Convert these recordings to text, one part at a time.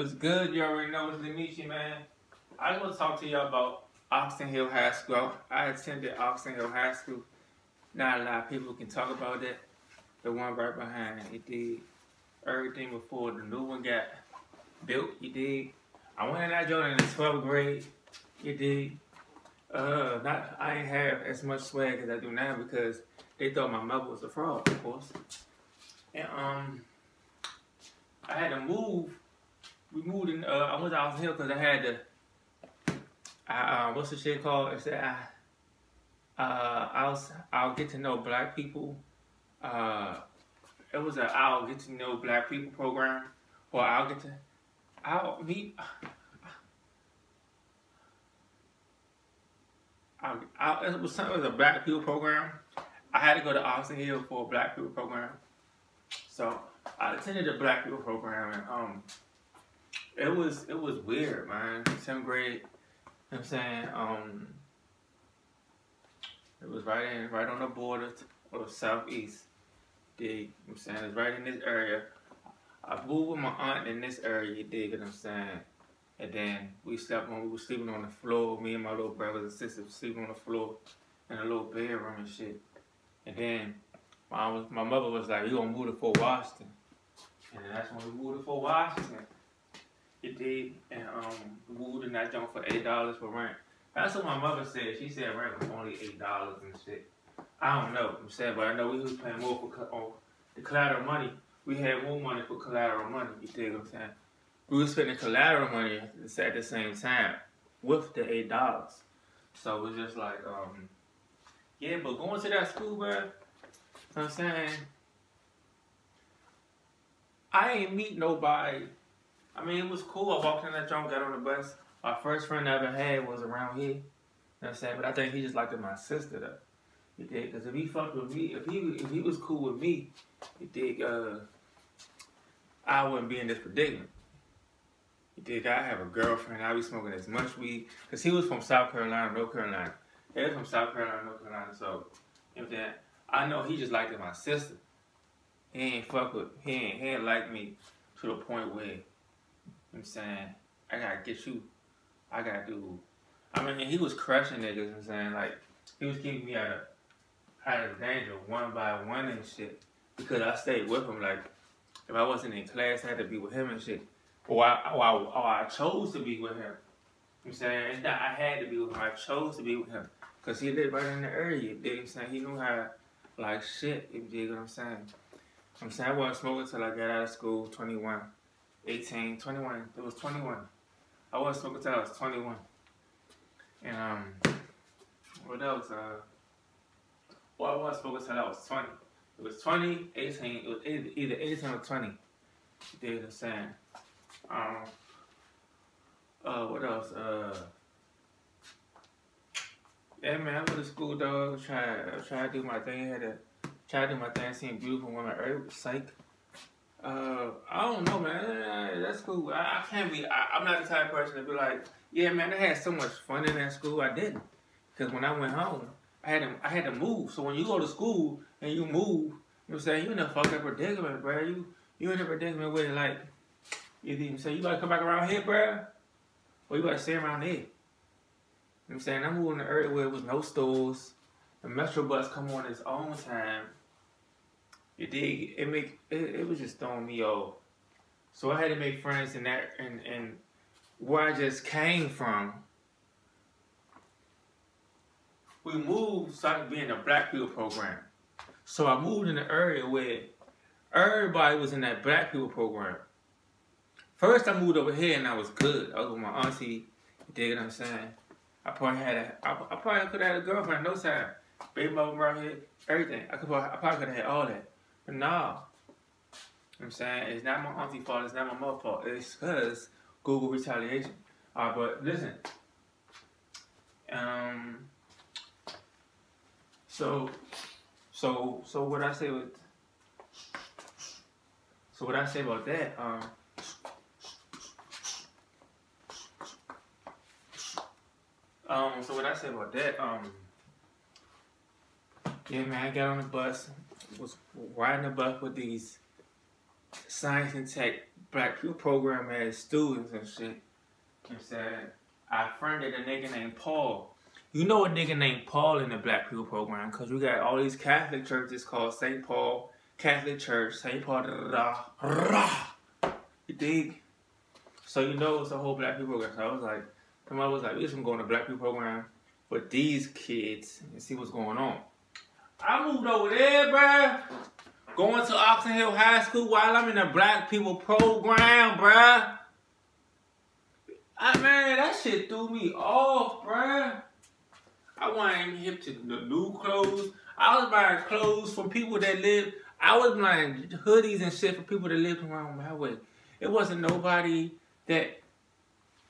What's good? You already know it's Demichi, man. I want to talk to y'all about Oxon Hill High School. I attended Oxon Hill High School. Not a lot of people can talk about it. The one right behind it did everything before the new one got built. You did. I went in that joint in the 12th grade. You did. Uh, not I ain't have as much swag as I do now because they thought my mother was a fraud, of course. And um, I had to move. We moved in. Uh, I went to Oxon Hill because I had to. I, uh, what's the shit called? It's that I, uh, I'll I'll get to know black people. Uh, it was a I'll get to know black people program, or I'll get to I'll meet. I, I, it was something. It was a black people program. I had to go to Oxon Hill for a black people program, so I attended a black people program, and um, it was it was weird, man. Seventh grade, you know what I'm saying, um, it was right in right on the border of southeast. Dig, you know what I'm saying it's right in this area. I moved with my aunt in this area. You dig what I'm saying? And then we slept on, we were sleeping on the floor. Me and my little brothers and sisters were sleeping on the floor in a little bedroom and shit. And then my, my mother was like, we gonna move to Fort Washington. And that's when we moved to Fort Washington. It did. And um, moved in that joint for $8 for rent. That's what my mother said. She said rent was only $8 and shit. I don't know. I'm saying, but I know we was paying more for on the collateral money. We had more money for collateral money. You dig what I'm saying? we were spending collateral money at the same time with the eight dollars. So it was just like, um, yeah, but going to that school, what I'm saying, I ain't meet nobody. I mean, it was cool. I walked in that junk, got on the bus. My first friend I ever had was around here. You know what I'm saying? But I think he just liked my sister though. He did, because if he fucked with me, if he if he was cool with me, he did, uh, I wouldn't be in this predicament. He did I have a girlfriend? I be smoking as much weed because he was from South Carolina, North Carolina. He was from South Carolina, North Carolina. So, you know that I know he just liked my sister. He ain't fuck with. He ain't. He ain't like me to the point where I'm saying I gotta get you. I gotta do. I mean, he was crushing niggas. Know I'm saying like he was keeping me out of out of danger one by one and shit because I stayed with him. Like if I wasn't in class, I had to be with him and shit or I, or I, or I chose to be with him. I'm saying it's not I had to be with him. I chose to be with him because he lived right in the area. You dig I'm saying? He knew how like shit. You dig what I'm saying? I'm saying I wasn't smoking until I got out of school, 21, 18, 21. It was 21. I wasn't smoking until I was 21. And um, what else? Uh, well, I was smoking until I was 20. It was 20, 18. It was either 18 or 20. You dig what I'm saying? Um, uh, what else? Uh, yeah, man, I went to school, dog. Try, try to do my thing. Had to try to do my thing. Seeing beautiful women. Psych. Uh, I don't know, cool. I, I can't be. I, am not the type of person to be like, yeah, man. I had so much fun in that school. I didn't, because when I went home, I had to. I had to move. So when you go to school and you move, you know I'm saying? You in a fucked up predicament, bro. You you in a predicament where like you even say, you gotta come back around here, bruh? Or you gotta stay around here? You know what I'm saying? I'm moving to area where there was no stores. The metro bus come on its own time. You dig? It make it, it was just throwing me off. So I had to make friends in that and and where I just came from. We moved started being a black people program. So I moved in an area where everybody was in that black people program. First, I moved over here and I was good. I was with my auntie. You dig what I'm saying? I probably had a, I, I probably could have had a girlfriend no time. Baby mama around here, everything. I could, I probably could have had all that. But no. You know I'm saying it's not my auntie fault. It's not my mother fault. It's because Google retaliation. Alright, but listen. Um. So, so, so what I say with, so what I say about that, um. Um, so what I say about that, um, yeah, man, I got on the bus, was riding the bus with these science and tech black people program as students and shit. And said, I friended a nigga named Paul. You know a nigga named Paul in the black people program because we got all these Catholic churches called St. Paul Catholic Church, St. Paul, da, da, da, You dig? So you know it's a whole black people program. So I was like, come on, was like, we just gonna go black people program with these kids and see what's going on. I moved over there, bruh. Going to Oxon Hill High School while I'm in the black people program, bruh. I, man, that shit threw me off, bruh. I wasn't hip to the new clothes. I was buying clothes from people that live. I was buying hoodies and shit for people that lived around my way. It wasn't nobody that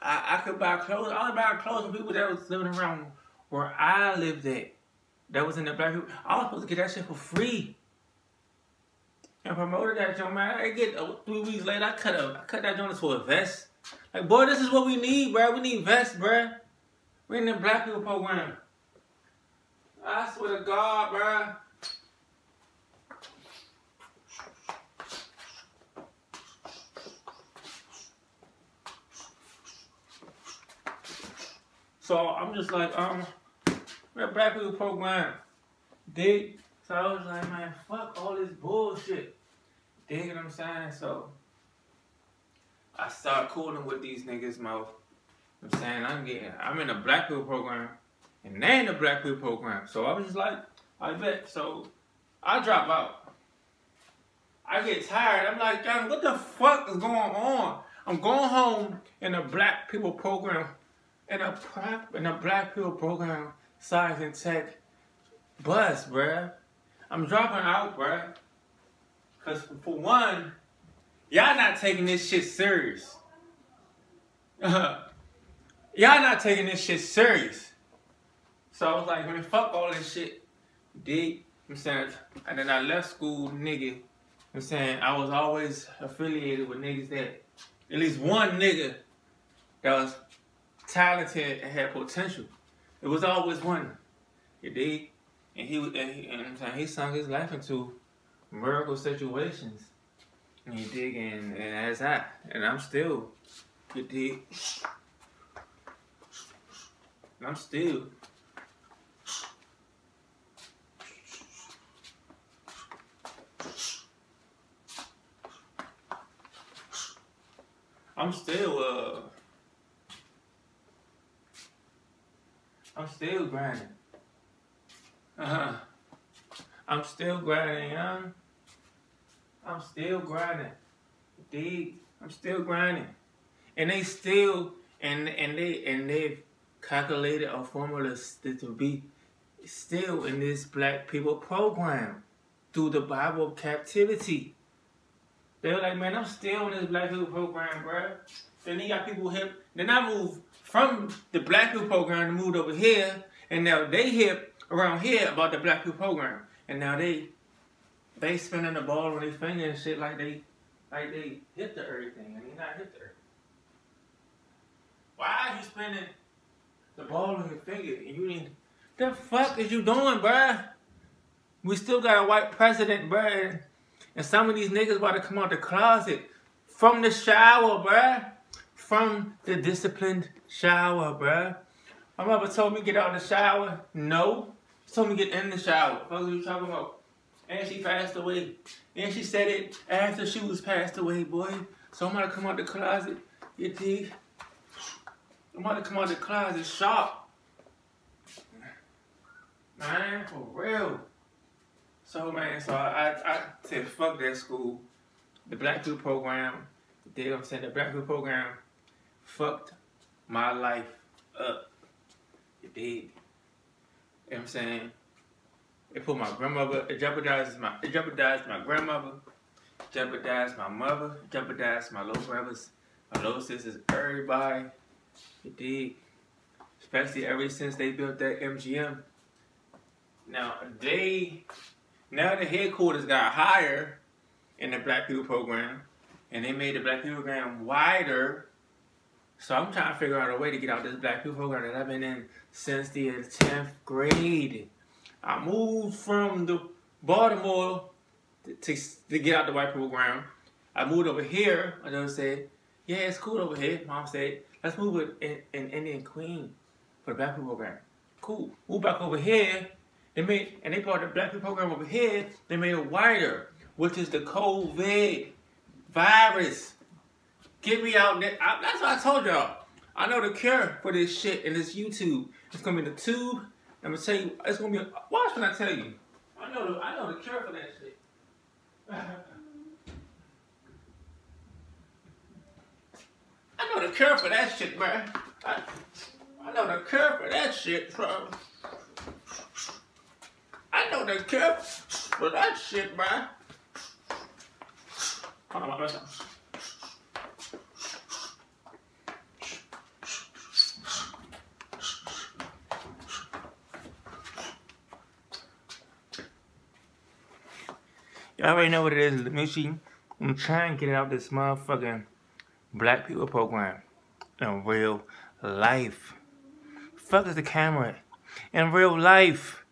I, I could buy clothes. I was buying clothes from people that was living around where I lived at. That was in the black people. I was supposed to get that shit for free. And promoted that joint, man. I get uh, three weeks later, I cut a, I cut that joint for a vest. Like, boy, this is what we need, bro. We need vests, bro. We're in the black people program. I swear to God, bro. So I'm just like, um, we're a black people program. Dig? So I was like, man, fuck all this bullshit. Dig what I'm saying? So I start cooling with these niggas, mouth. I'm saying I'm getting, I'm in a black people program, and they in the black people program. So I was just like, I bet. So I drop out. I get tired. I'm like, John, what the fuck is going on? I'm going home in a black people program, in a in a black people program, science and tech bus, bruh. I'm dropping out, bruh. Cause for one, y'all not taking this shit serious. y'all not taking this shit serious. So I was like, man, fuck all this shit. Dig? I'm saying, and then I left school, nigga. I'm saying I was always affiliated with niggas that at least one nigga that was talented and had potential. It was always one. You dig? And he and, he, and I'm saying he sunk his life into miracle situations. And you dig and, and as I and I'm still you dig. And I'm still I'm still uh I'm still grinding. Uh-huh. I'm still grinding. I'm still grinding. Dig. I'm still grinding. And they still and and they and they've calculated a formula to be still in this black people program through the Bible captivity. They were like, man, I'm still in this black people program, bro. Then you got people hip. Then I moved from the black people program and moved over here, and now they hip around here about the black people program, and now they they spinning the ball with their finger and shit like they like they hit the everything, and they not hit the earth. Why are you spinning the ball with your finger and you didn't? The fuck is you doing, bruh? We still got a white president, bruh. And some of these niggas about to come out the closet from the shower, bruh. From the disciplined shower, bruh. My mother told me get out of the shower. No. Told me to get in the shower. What are you talking about? And she passed away. And she said it after she was passed away, boy. So I'm gonna come out the closet. You dig? I'm gonna come out the closet sharp. Man, for real. So man, so I, I said fuck that school. The Black Dude program, you dig what I'm saying? The Black Dude program fucked my life up. You dig? You know what I'm saying? It put my grandmother, it jeopardized my it jeopardized my grandmother, jeopardized my mother, jeopardized my little brothers, my little sisters, everybody. You dig? Especially ever since they built that MGM. Now they now the headquarters got higher in the Black People program, and they made the Black People program wider. So I'm trying to figure out a way to get out this Black People program that I've been in since the 10th grade. I moved from the Baltimore to, to, get out the white program. I moved over here. My daughter said, yeah, it's cool over here. Mom said, let's move it in, in Indian Queen for the Black People program. Cool. Move back over here. They made, and they brought the Black People program over here. They made it wider, which is the COVID virus. Get me out there. I, that's what I told y'all. I know the cure for this shit and this YouTube. It's gonna be the tube. I'm gonna tell you, it's gonna be. A, watch when I tell you. I know the, I know the cure for that shit. I know the cure for that shit, man. I, I know the cure for that shit, bro. I know the cure for that shit, man. Hold on, my Y'all already know what it is. Let me see. I'm trying to get out this motherfucking black people program in real life. Fuck is the camera? In real life.